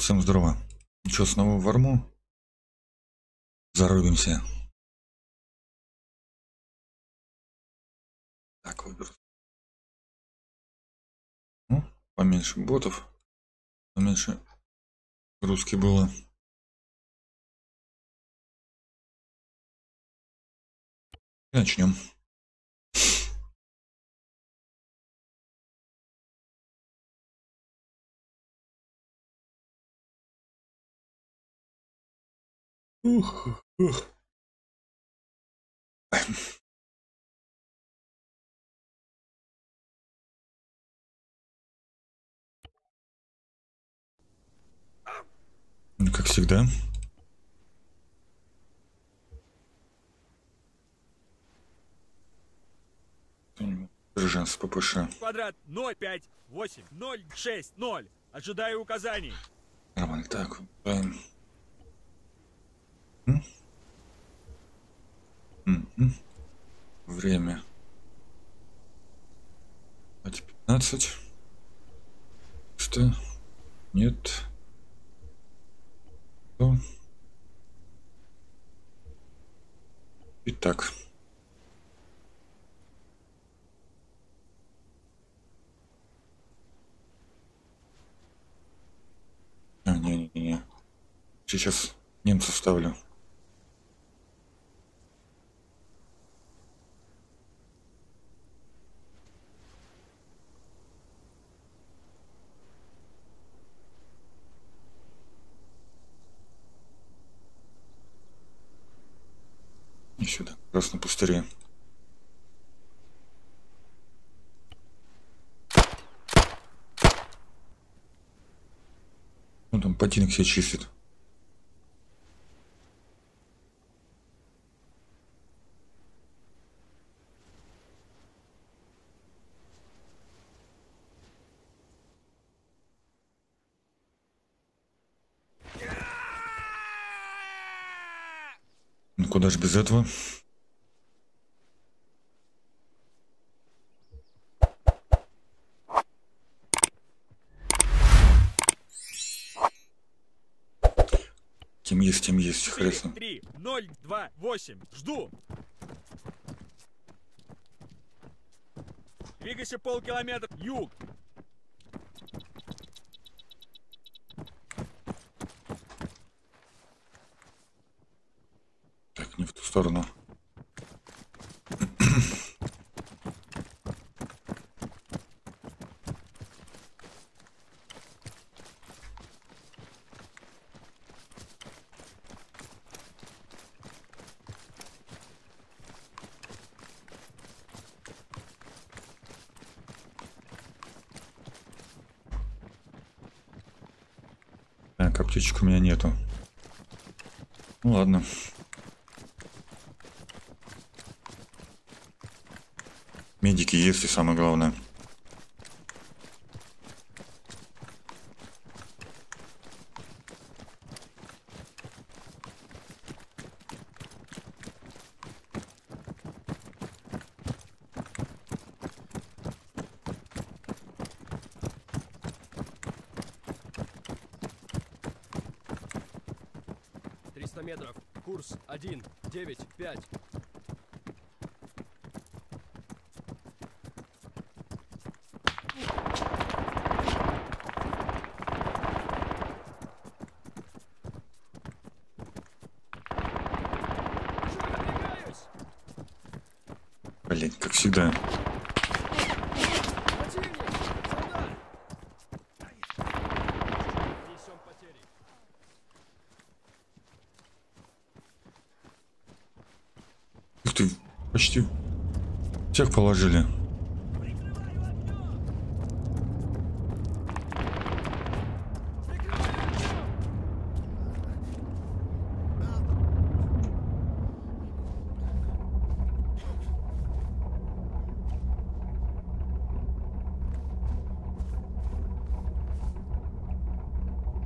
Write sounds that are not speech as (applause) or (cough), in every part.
всем здорово. Что, снова в арму? Зарубимся. Так, выберу. Ну, поменьше ботов, поменьше русский было. Начнем. Ух, ух. Ну, Как всегда. Ржан с ППШ. Квадрат 05 8 0 6 0. Ожидаю указаний. Нормально, так, выбираем. Время. Давайте 15. Что? Нет. Что? Итак. А, не-не-не. Сейчас немцев ставлю. И сюда, как раз на пустыре. Ну там ботинок все чистит. Ну куда же без этого? Тем есть, тем есть, хорошо. 3 0 2 8. Жду. Двигайся полкилометра. Юг. Так, не в ту сторону. Так, аптечек у меня нету. Ну ладно. Медики есть и самое главное. Триста метров. Курс один, девять, пять. Выдвигаюсь! Блин, как всегда. Противник! Солдат! Несем потери. Ух ты, почти всех положили.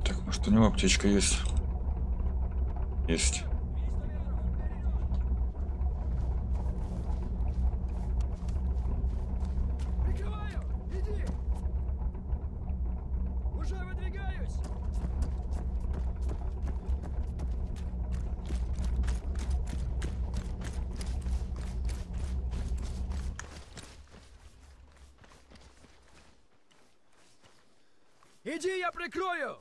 Так, может у него аптечка есть? Прикрываю! Иди! Уже выдвигаюсь! Иди, я прикрою!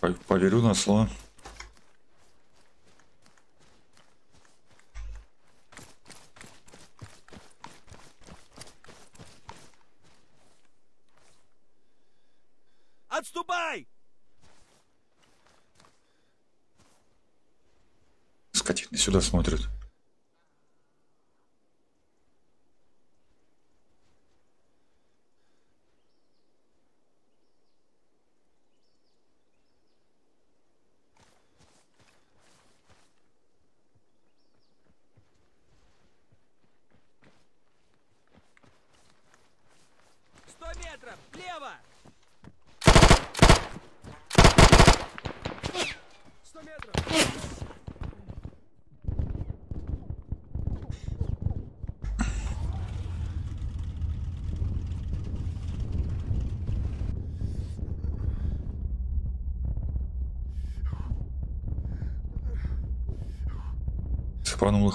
По- Поверю на слово. Отступай! Скотины сюда смотрят.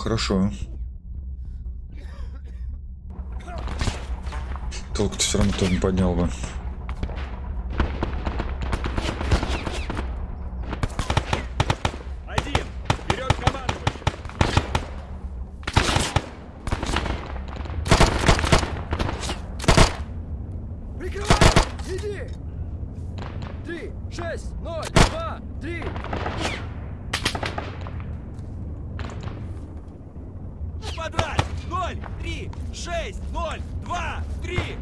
Хорошо. Толку-то все равно кто не поднял бы. Один! Вперед командующий! Прикрывай! Иди! Три, шесть, ноль, два, три! квадрат. 0, 3, 6, 0, 2, 3,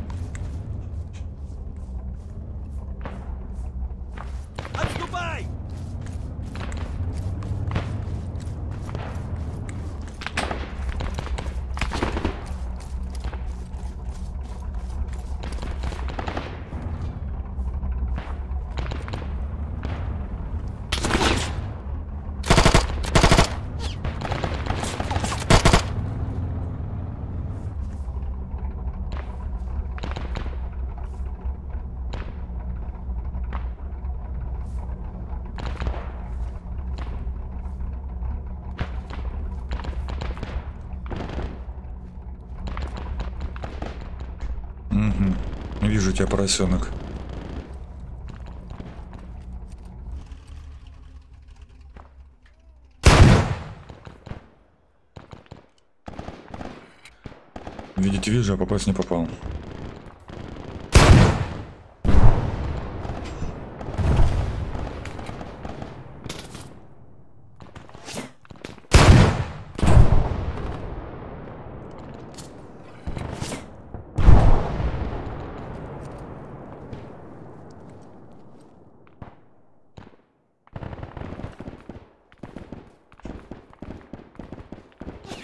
Тебя, поросенок. Видите, вижу, а попасть не попал.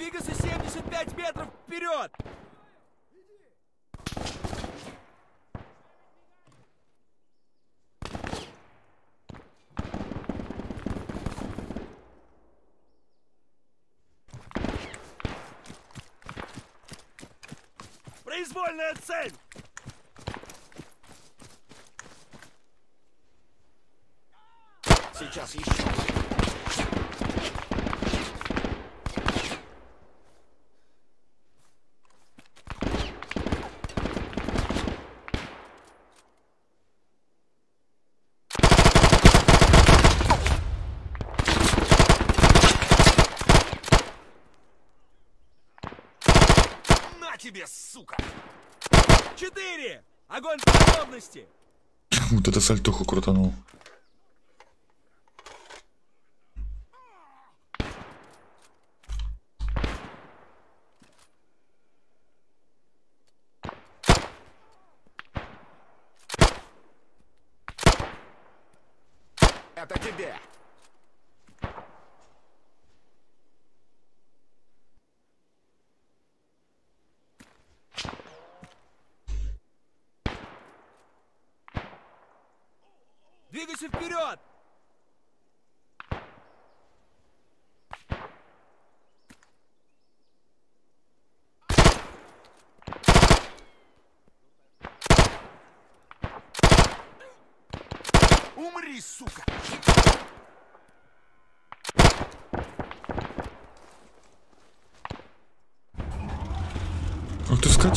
Двигайся 75 метров вперед! Произвольная цель! Сейчас еще. На тебе, сука! Четыре! Огонь Вот это сальтуху крутанул.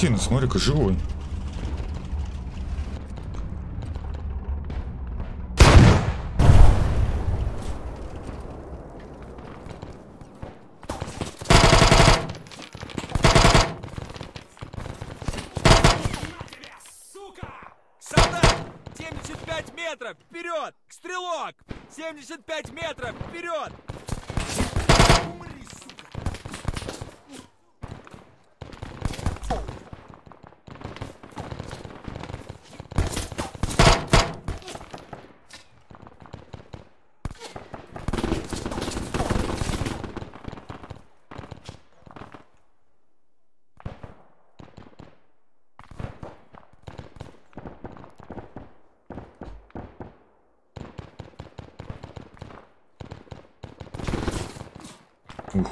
Буратино, смотри-ка, живой. метров! Вперед! Стрелок! 75 метров! Вперед!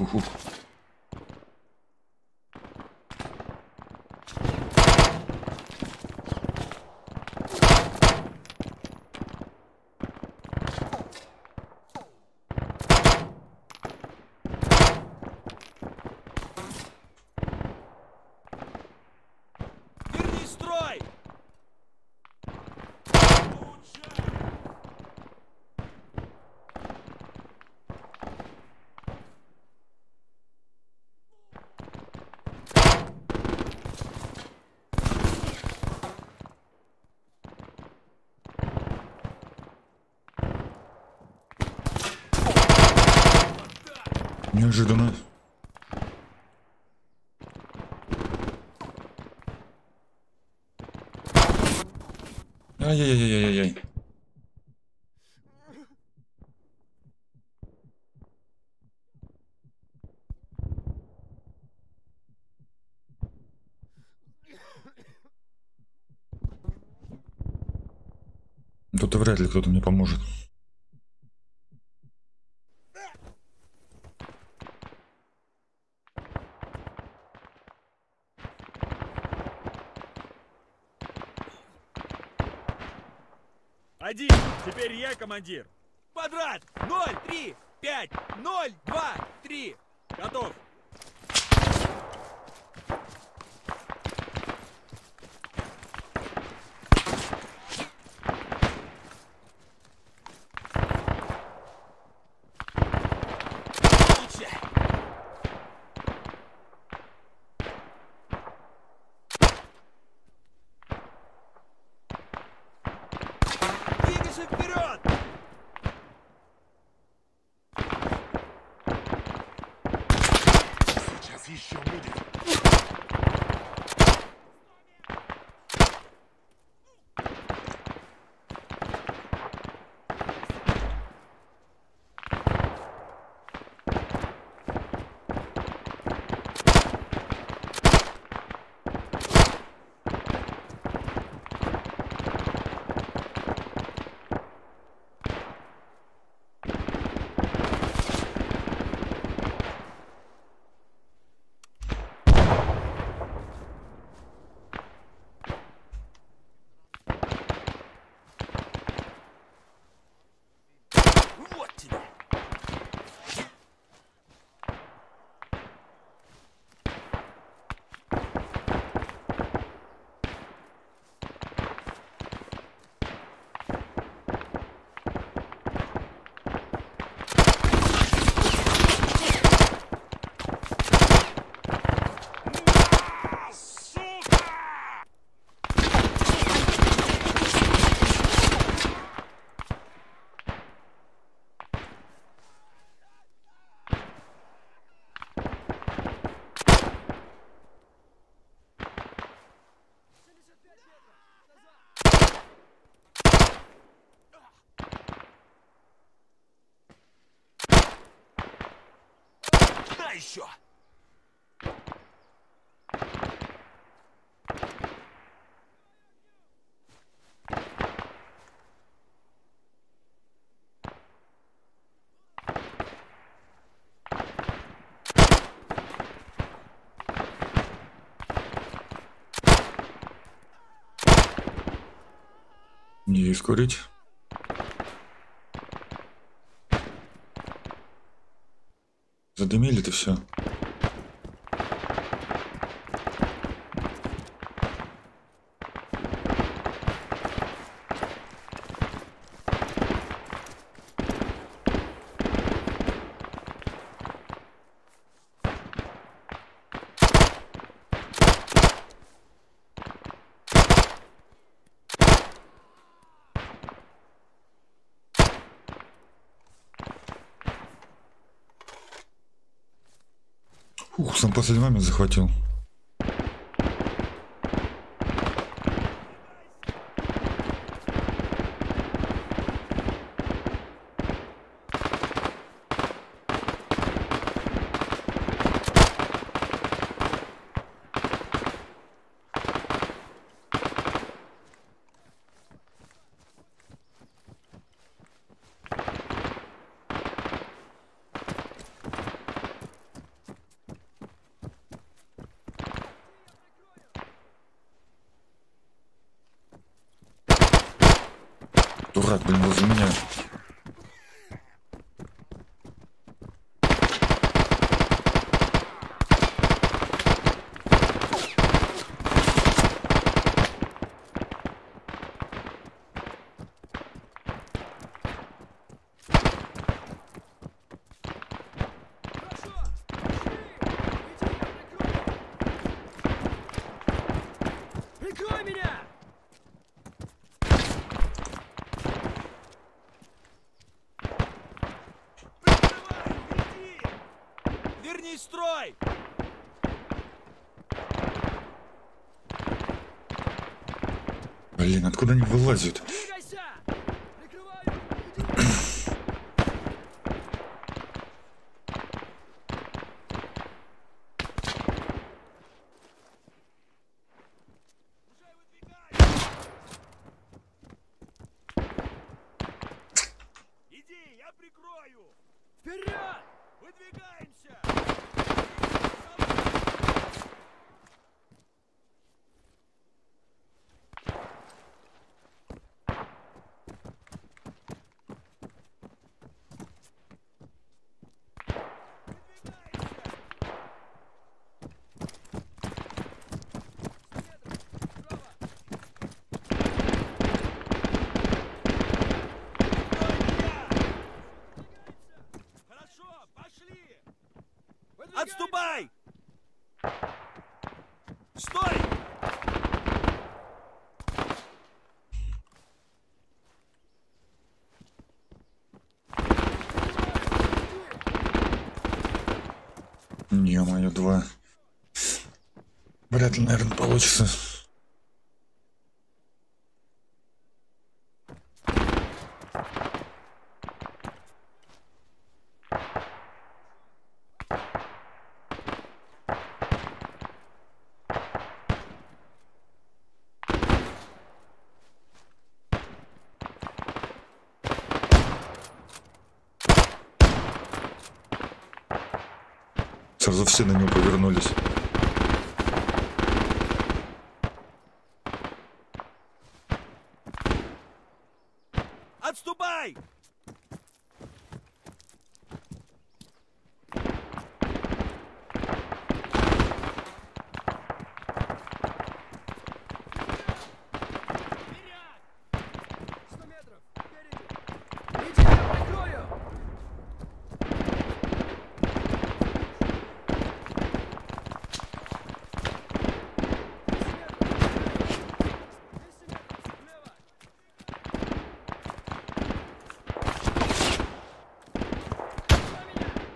呼呼 Неожиданно. Ай-яй-яй-яй-яй. Тут вряд ли кто-то мне поможет. Один! Теперь я командир! Квадрат! Ноль, три, пять, ноль, два, три! Готов! Еще! Не ускорить. Задымили ты Ух, сам последний момент захватил. Дурак, блин, возле меня. Хорошо! Пошли! Иди, я прикрою! Прикрой меня! Прикрывай! Иди! Вернись в строй! Иди! Уже выдвигай! Иди, я прикрою! Вперед! Выдвигаемся! Хорошо, пошли! Выдвигаемся! Отступай! Стой! Не-мое, два. Вряд ли, наверное, получится. Сразу все на него повернулись. Отступай! Сто метров! Впереди! Иди, я прикрою!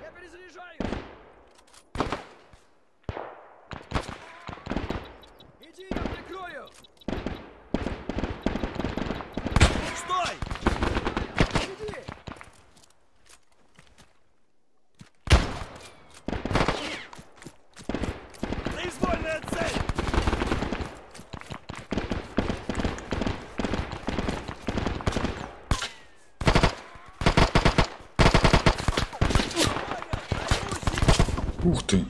Я перезаряжаю! Иди, я прикрою! Стой! Иди! Произвольная цель! Ух ты.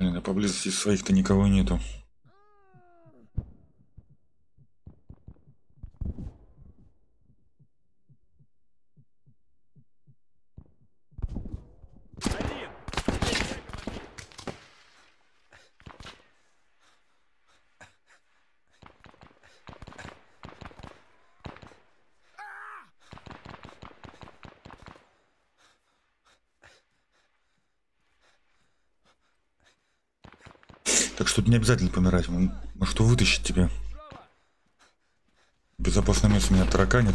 Блин, а поблизости своих-то никого нету. Один! Теперь я командир. Так что тут обязательно помирать. Может вытащить тебя. Безопасное место меня тараканит.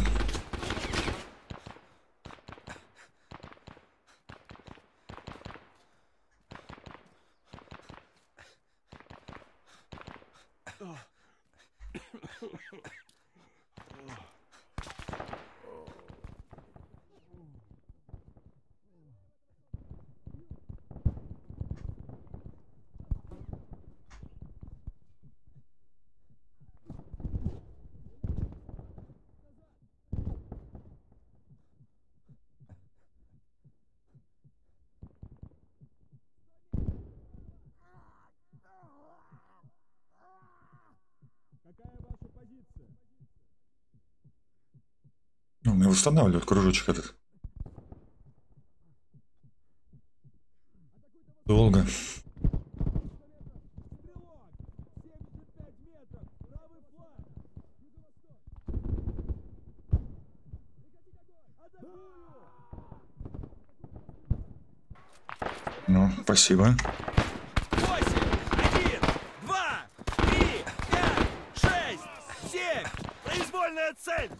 Какая ваша позиция? Ну, меня восстанавливает кружочек этот. Долго. Стрелок! 75 метров! Правый фланг! Юго-восток! Прекратить огонь! Атакую! Ну, спасибо. Восемь! Один! Два! Три! Пять! Шесть! Семь! Произвольная цель!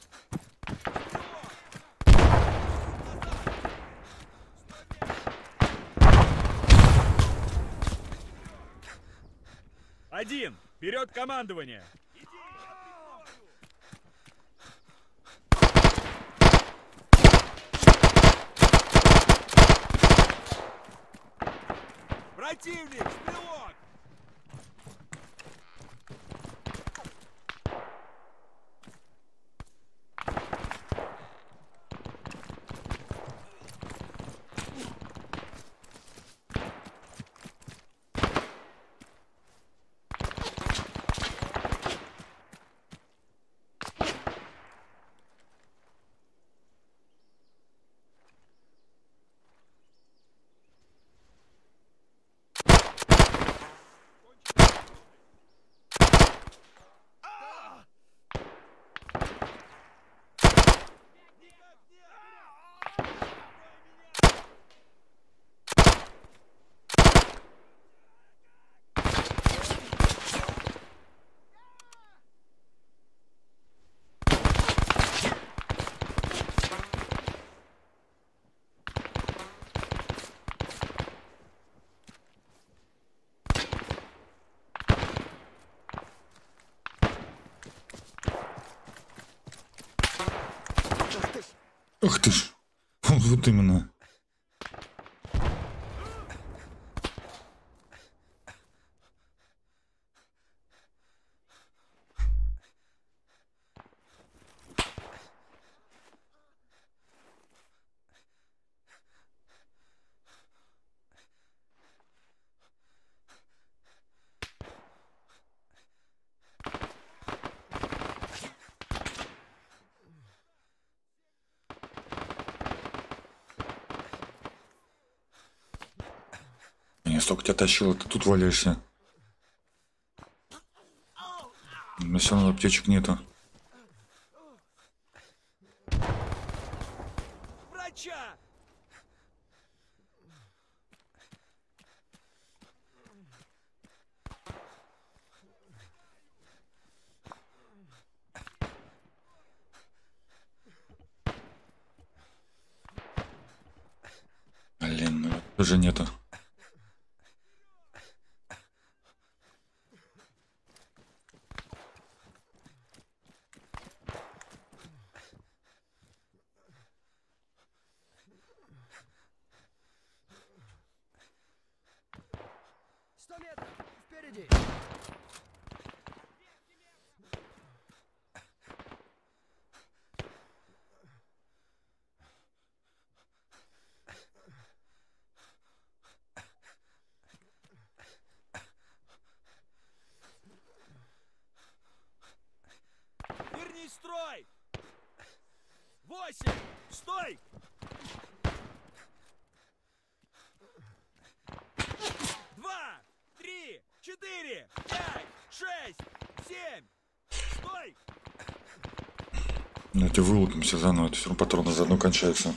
Один! Вперед командование! Противник! Стрелок! Ах ты ж. (laughs) Вот именно. Я столько тебя тащил, а ты тут валяешься. Меня все равно аптечек нету. Врача! Блин, ну тоже нету. Давайте вылупимся заново, это все равно патроны заодно кончаются.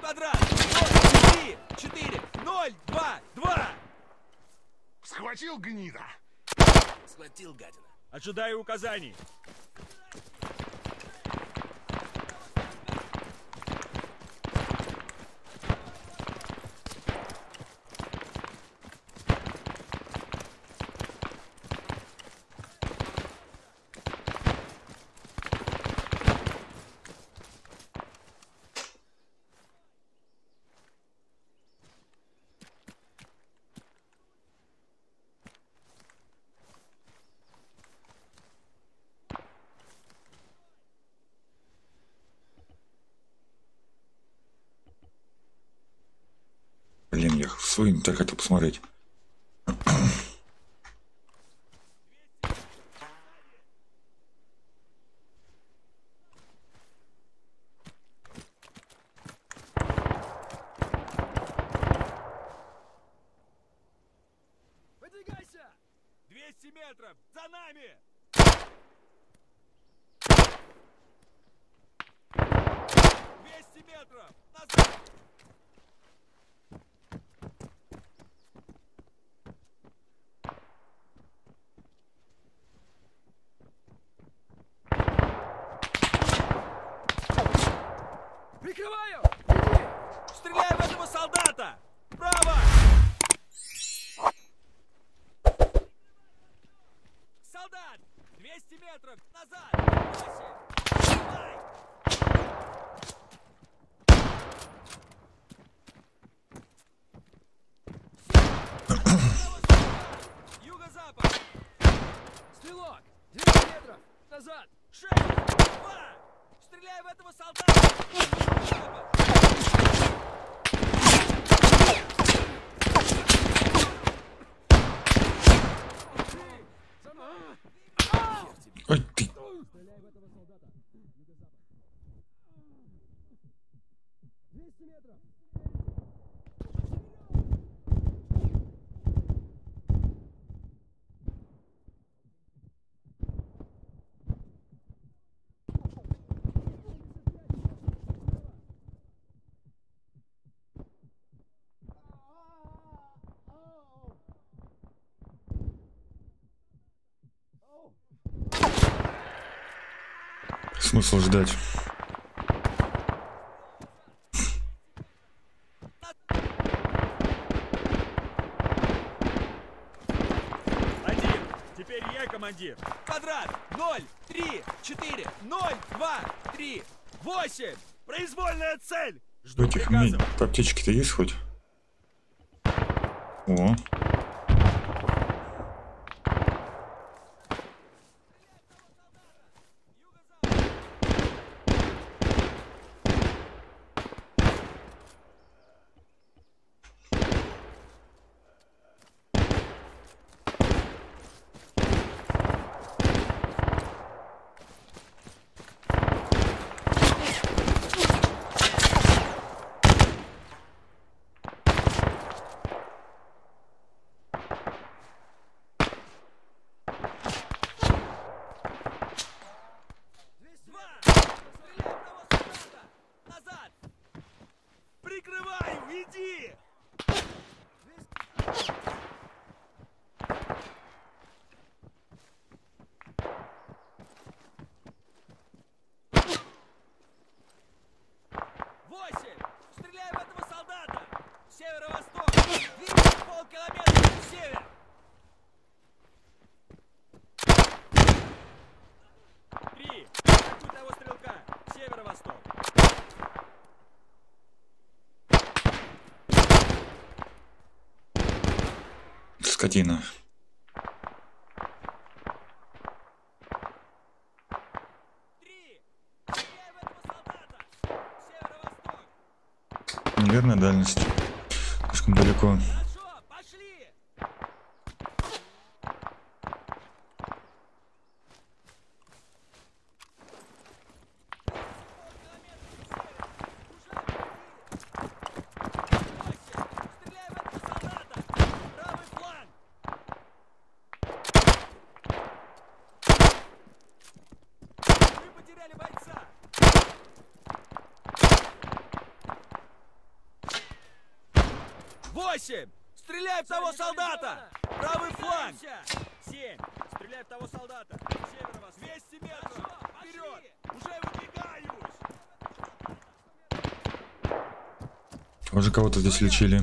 Квадрат! 4, 4, 0, 2, Схватил гнида! Схватил гадина. Ожидаю указаний. своим так это посмотреть. 200 метров. Смысл ждать. четыре. Квадрат. Ноль, три, четыре, ноль, два, три, восемь. Произвольная цель. Жду Этих приказов. Аптечки-то есть хоть? О. 奇迹 скотина. Неверная дальность. Слишком далеко. выключили.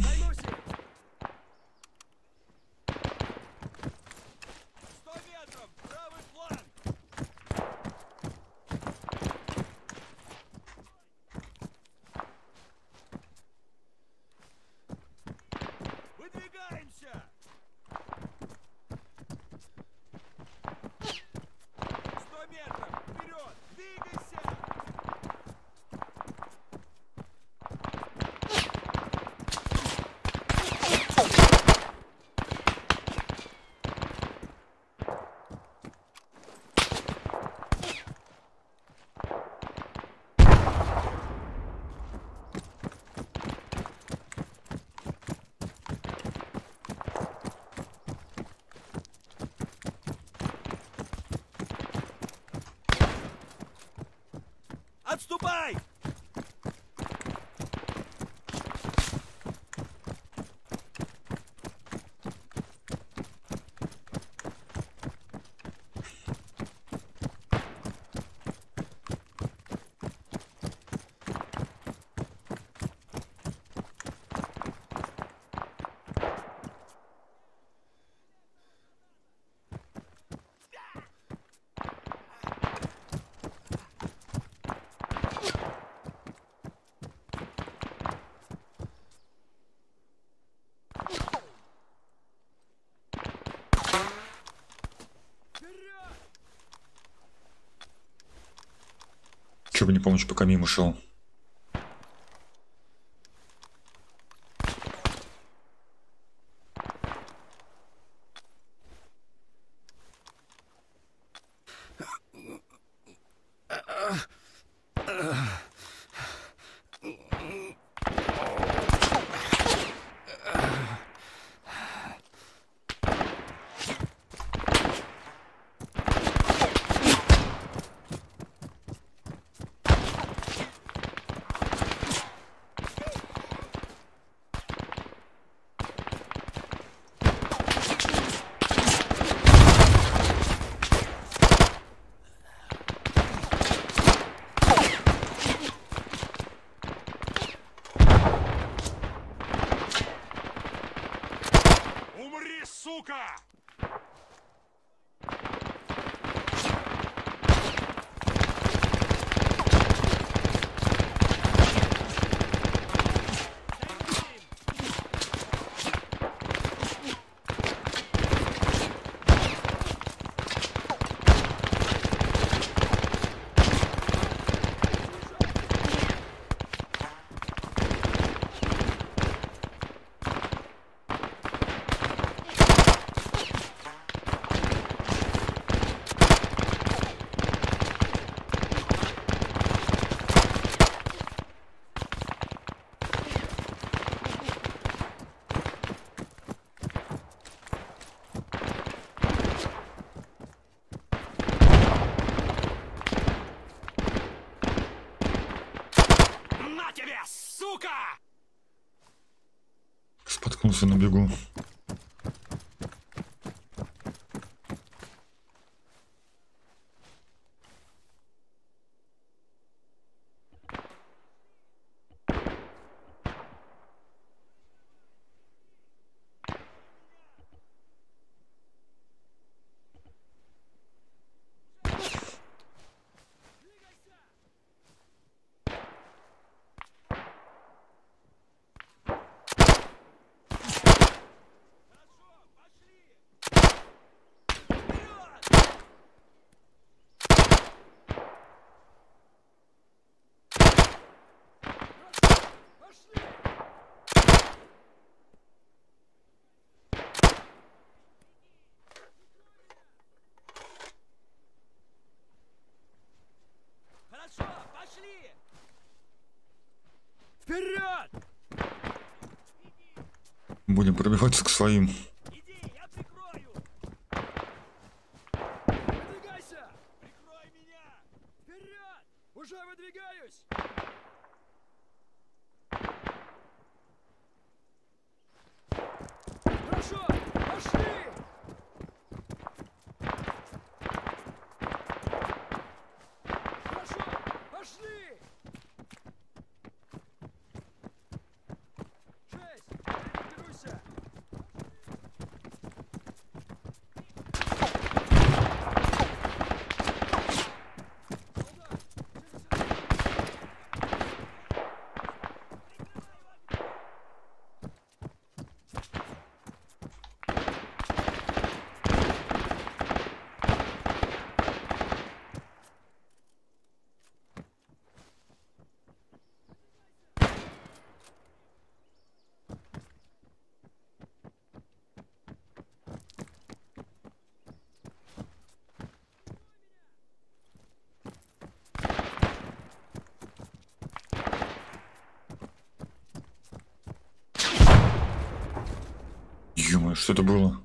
do bem! не помню, пока мимо шел. на бегу. Будем пробиваться к своим. думаешь, что это было?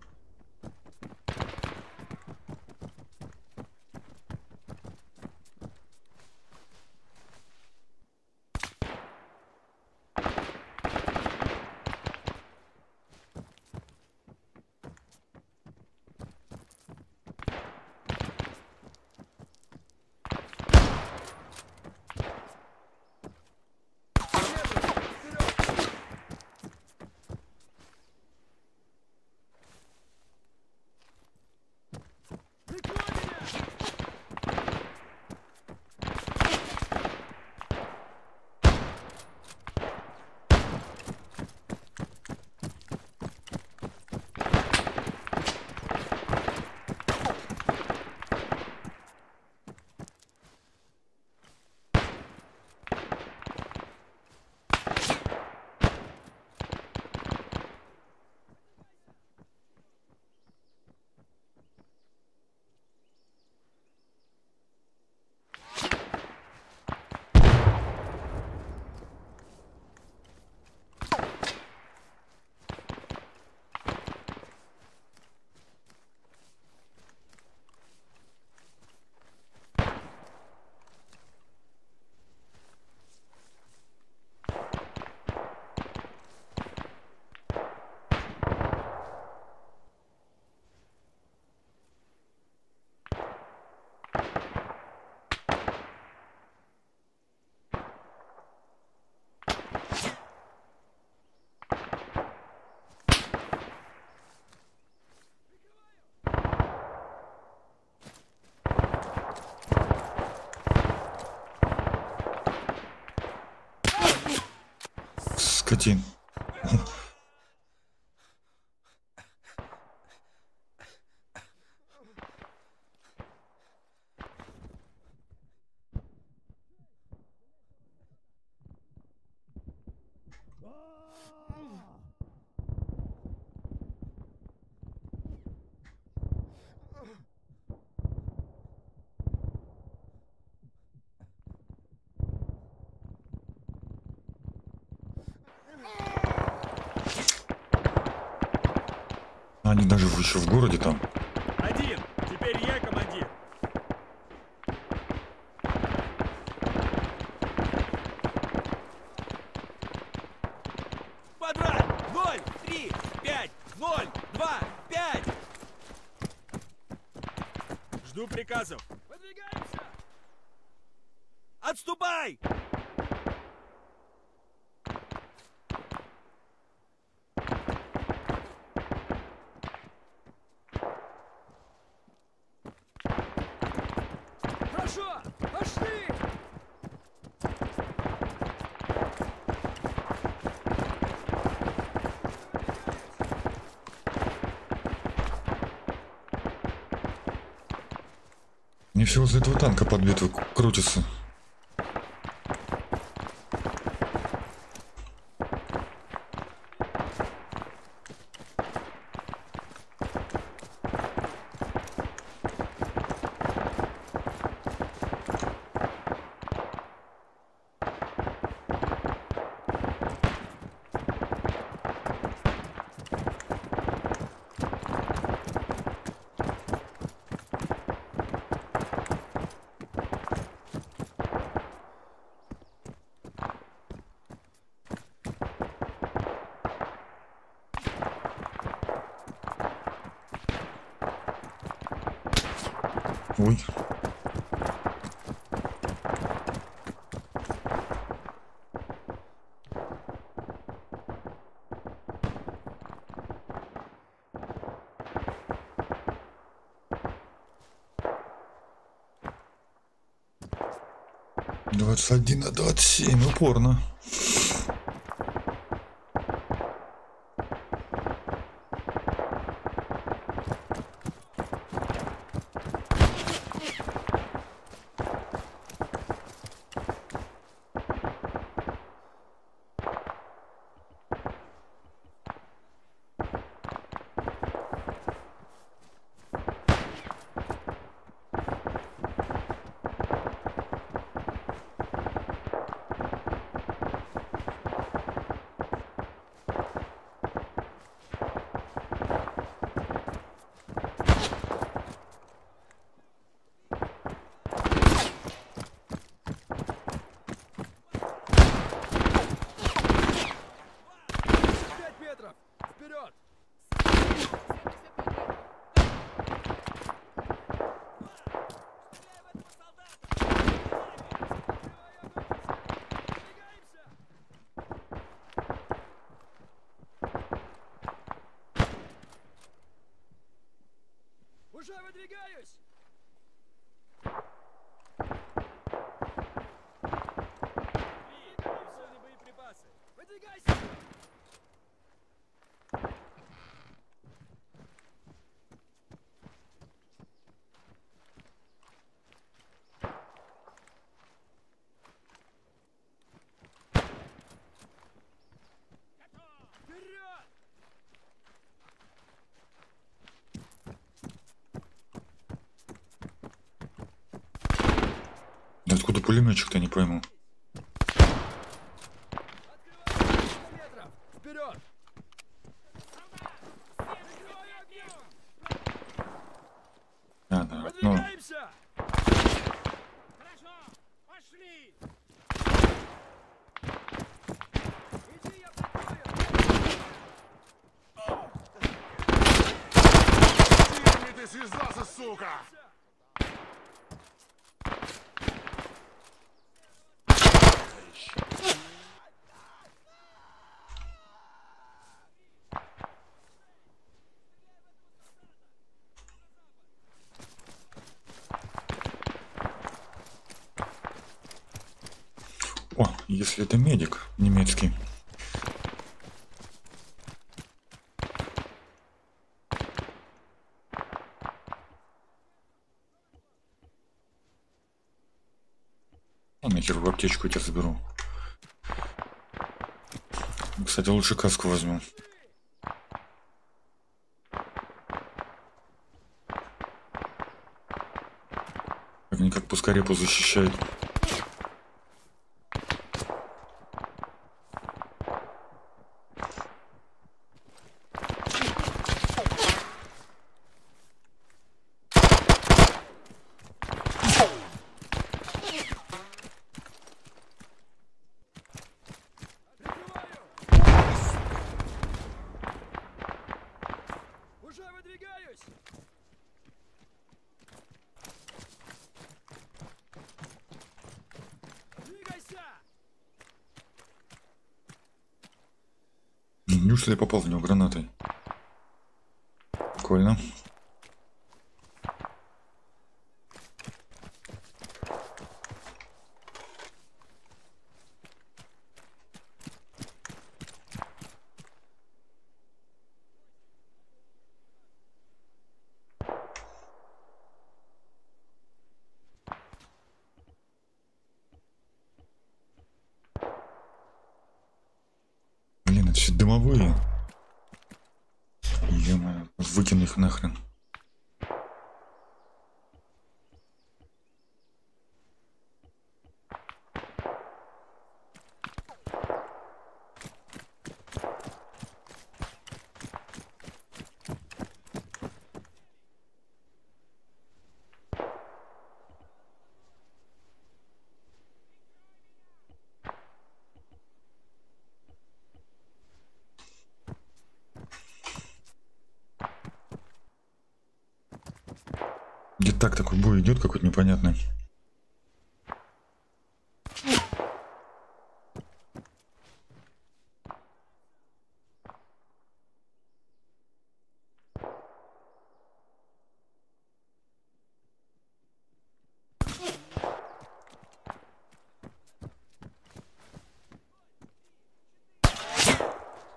Скотин. Они даже еще в городе там. Один! Теперь я командир! Квадрат! Ноль! Три! Пять! Ноль! Два! Пять! Жду приказов! Выдвигаемся! Отступай! Хорошо! Пошли! Мне все возле этого танка под битву 21 на 27, упорно. Уже выдвигаюсь! Откуда пулеметчик-то не пойму. Открываю 300 метров! Вперед! Прикрываю огнем! А, да, ну, Выдвигаемся! Хорошо, пошли. Иди, я прикрою! С ними ты связался, сука! О, если это медик немецкий. А нахер в аптечку тебя заберу. Кстати, лучше каску возьму. Как-никак пускай репу защищает. Попал в него гранатой? Прикольно. Блин, это дымовые. Ё-моё, выкину их нахрен. Где так такой бой идет какой-то непонятный.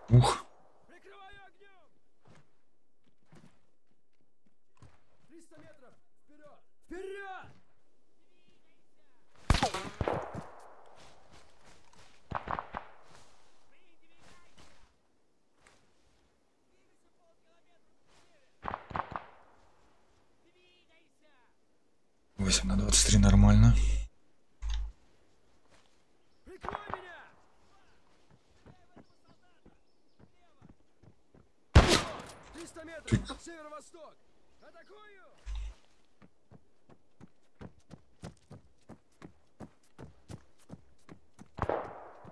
Ух, Прикрываю огнем! 300 метров! Вперед! Вперед! восемь на двадцать три нормально. Прикрой меня! Атакую!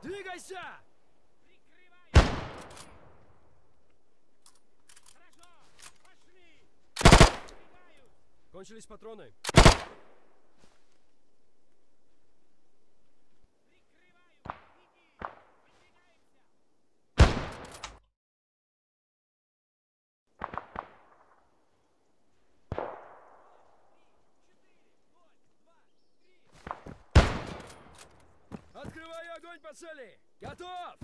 Двигайся! Кончились патроны. Огонь по цели! Готов!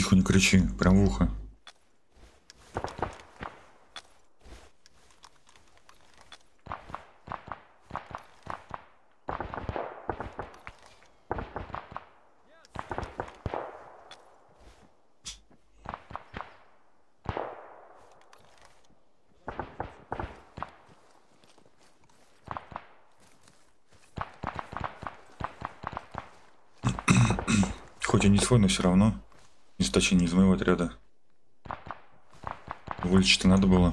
Тихо, не кричи, прям в ухо. Хоть и не свой, но все равно. Не точнее, не из моего отряда. Вылечить-то надо было.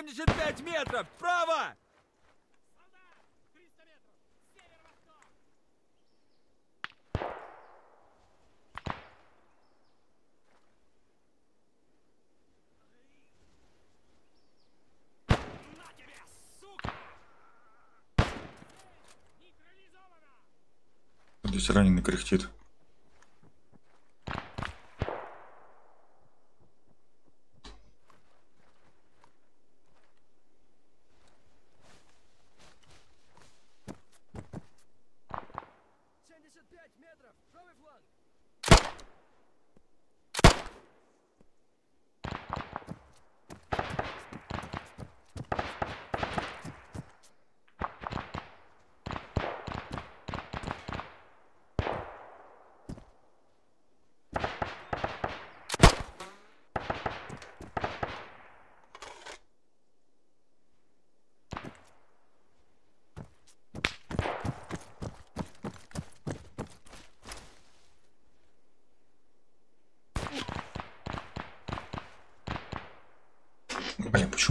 75 метров! Право! Здесь раненый кряхтит.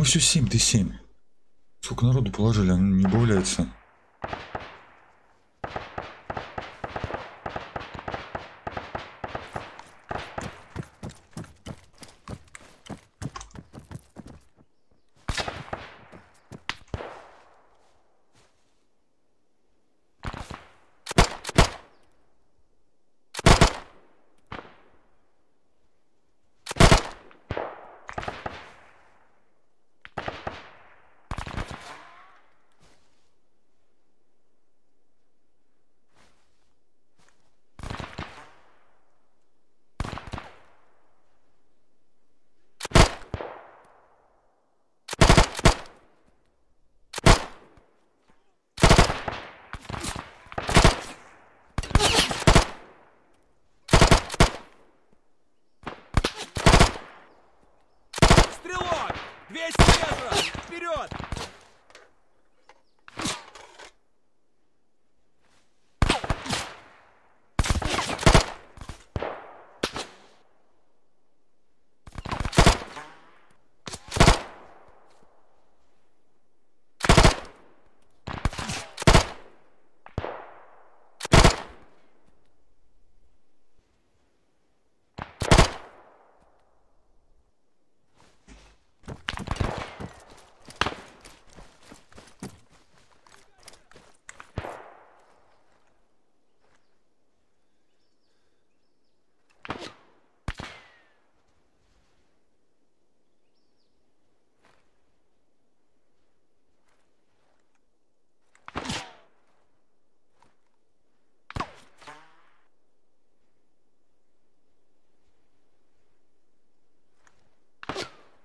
Все 7 ты 7? Сколько народу положили, оно не убавляется.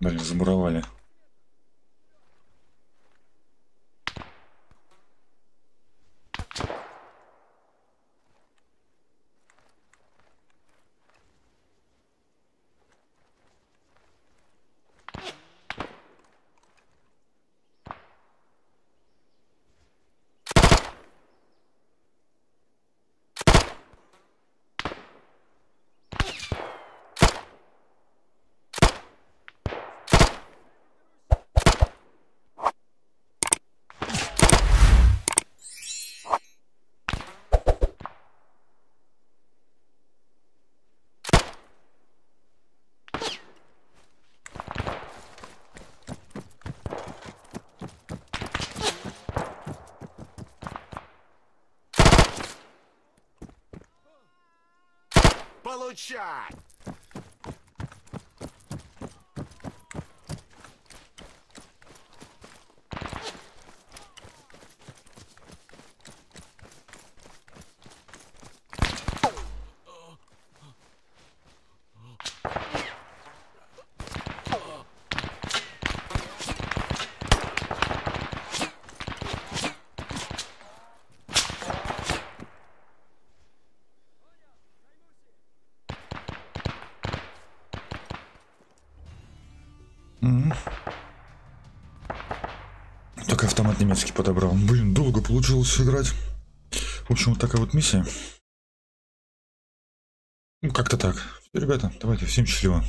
Блин, замуровали. shot. Немецкий подобрал. Блин, долго получилось играть. В общем, вот такая вот миссия. Ну, как-то так. Ребята, давайте, всем счастливо.